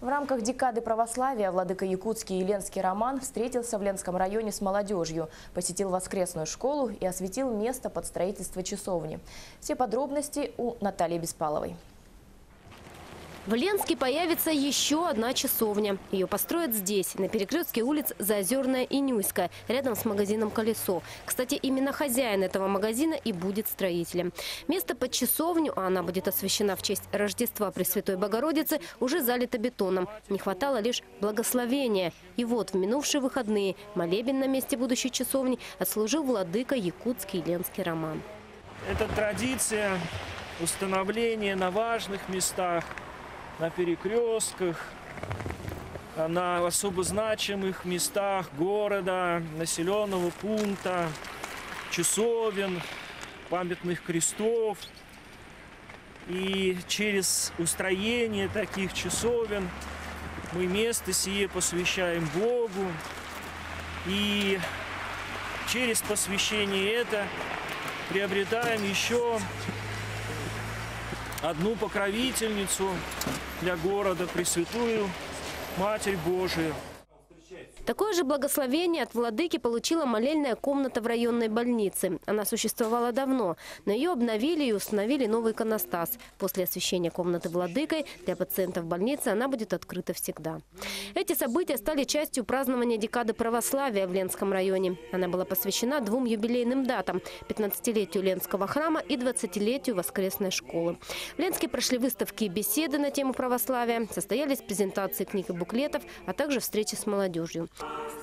В рамках декады православия владыка Якутский Еленский Роман встретился в Ленском районе с молодежью, посетил воскресную школу и осветил место под строительство часовни. Все подробности у Натальи Беспаловой. В Ленске появится еще одна часовня. Ее построят здесь, на перекрестке улиц Заозерная и Нюйская, рядом с магазином «Колесо». Кстати, именно хозяин этого магазина и будет строителем. Место под часовню, а она будет освящена в честь Рождества Пресвятой Богородицы, уже залито бетоном. Не хватало лишь благословения. И вот в минувшие выходные молебен на месте будущей часовни отслужил владыка Якутский Ленский Роман. Это традиция установления на важных местах на перекрестках, на особо значимых местах города, населенного пункта, часовен, памятных крестов. И через устроение таких часовен мы место сие посвящаем Богу. И через посвящение это приобретаем еще одну покровительницу для города, Пресвятую Матерь Божию. Такое же благословение от владыки получила молельная комната в районной больнице. Она существовала давно, но ее обновили и установили новый иконостас. После освящения комнаты владыкой для пациентов больницы она будет открыта всегда. Эти события стали частью празднования декады православия в Ленском районе. Она была посвящена двум юбилейным датам – 15-летию Ленского храма и 20-летию воскресной школы. В Ленске прошли выставки и беседы на тему православия, состоялись презентации книг и буклетов, а также встречи с молодежью.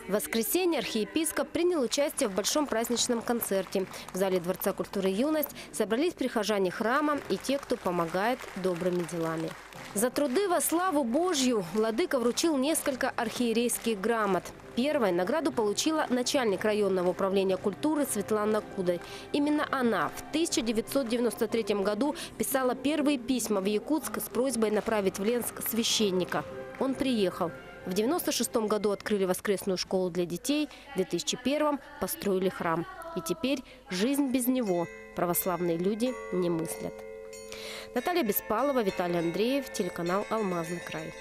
В воскресенье архиепископ принял участие в большом праздничном концерте. В зале Дворца культуры «Юность» собрались прихожане храма и те, кто помогает добрыми делами. За труды во славу Божью владыка вручил несколько архиерейских грамот. Первой награду получила начальник районного управления культуры Светлана Кудай. Именно она в 1993 году писала первые письма в Якутск с просьбой направить в Ленск священника. Он приехал. В 96 году открыли воскресную школу для детей, в 2001 построили храм. И теперь жизнь без него православные люди не мыслят. Наталья Беспалова, Виталий Андреев, телеканал «Алмазный край».